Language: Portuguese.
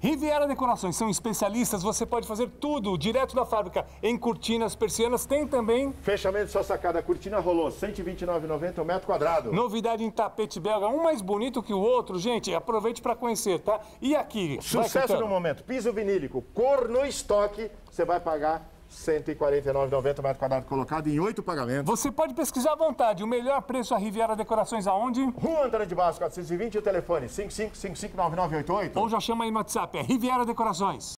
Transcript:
Riviera Decorações são especialistas, você pode fazer tudo direto da fábrica, em cortinas, persianas, tem também Fechamento sua sacada, cortina rolou, R$ 129,90 o metro quadrado. novidade em tapete belga, um mais bonito que o outro, gente, aproveite para conhecer, tá? E aqui, Sucesso no momento, piso vinílico, cor no estoque, você vai pagar 149,90 o metro quadrado colocado em oito pagamentos. Você pode pesquisar à vontade, o melhor preço a Riviera Decorações aonde? Rua Antônio de Barros, 420, o telefone 55559988. Ou já chama aí no WhatsApp, é Riviera Decorações.